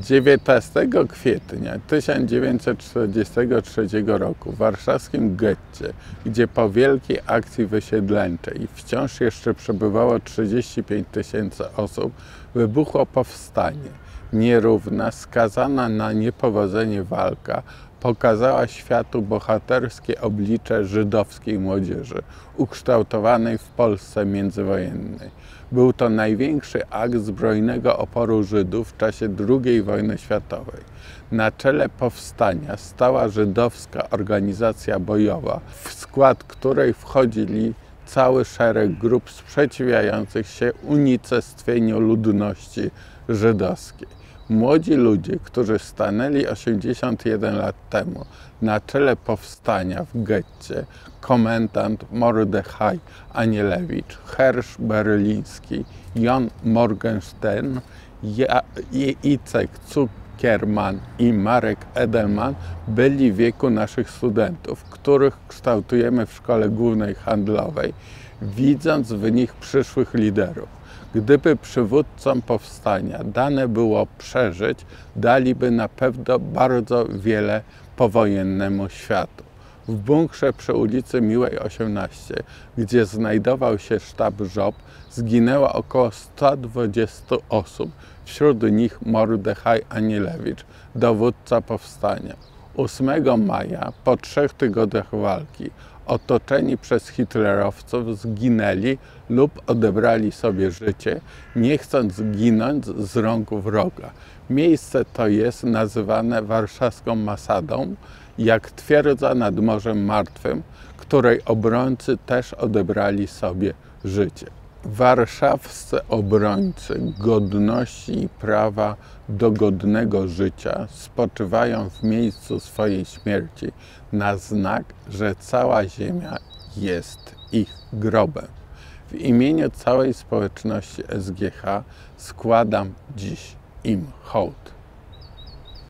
19 kwietnia 1943 roku w warszawskim getcie, gdzie po wielkiej akcji wysiedleńczej wciąż jeszcze przebywało 35 tysięcy osób, wybuchło powstanie. Nierówna, skazana na niepowodzenie walka pokazała światu bohaterskie oblicze żydowskiej młodzieży, ukształtowanej w Polsce międzywojennej. Był to największy akt zbrojnego oporu Żydów w czasie II wojny światowej. Na czele powstania stała żydowska organizacja bojowa, w skład której wchodzili cały szereg grup sprzeciwiających się unicestwieniu ludności żydowskiej. Młodzi ludzie, którzy stanęli 81 lat temu na czele powstania w getcie, komendant Mordechaj Anielewicz, Hersz Berliński, Jon Morgenstern, Icek Zuckerman i Marek Edelman byli w wieku naszych studentów, których kształtujemy w Szkole Głównej Handlowej, widząc w nich przyszłych liderów. Gdyby przywódcom powstania dane było przeżyć, daliby na pewno bardzo wiele powojennemu światu. W bunkrze przy ulicy Miłej 18, gdzie znajdował się sztab żob, zginęło około 120 osób, wśród nich Mordechaj Anielewicz, dowódca powstania. 8 maja, po trzech tygodniach walki, otoczeni przez hitlerowców zginęli lub odebrali sobie życie, nie chcąc ginąć z rąk wroga. Miejsce to jest nazywane warszawską Masadą, jak twierdza nad Morzem Martwym, której obrońcy też odebrali sobie życie warszawscy obrońcy godności i prawa do godnego życia spoczywają w miejscu swojej śmierci na znak, że cała ziemia jest ich grobem. W imieniu całej społeczności SGH składam dziś im hołd.